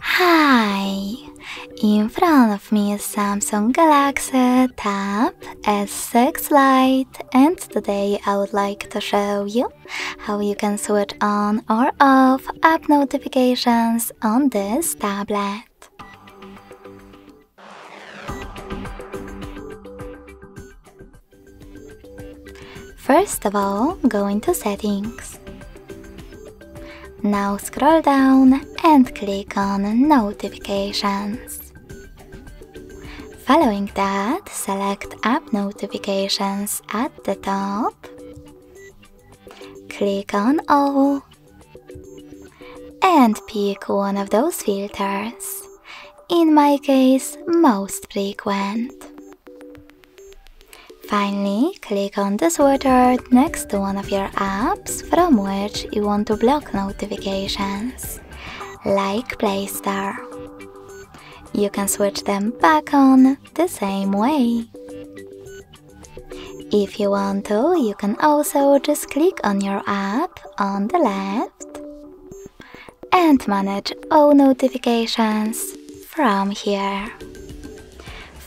Hi! In front of me is Samsung Galaxy Tab S6 Lite and today I would like to show you how you can switch on or off app notifications on this tablet. First of all, go into settings. Now scroll down and click on notifications. Following that, select app notifications at the top. Click on all and pick one of those filters. In my case, most frequent. Finally, click on the sorter next to one of your apps from which you want to block notifications, like Play Store. You can switch them back on the same way. If you want to, you can also just click on your app on the left and manage all notifications from here.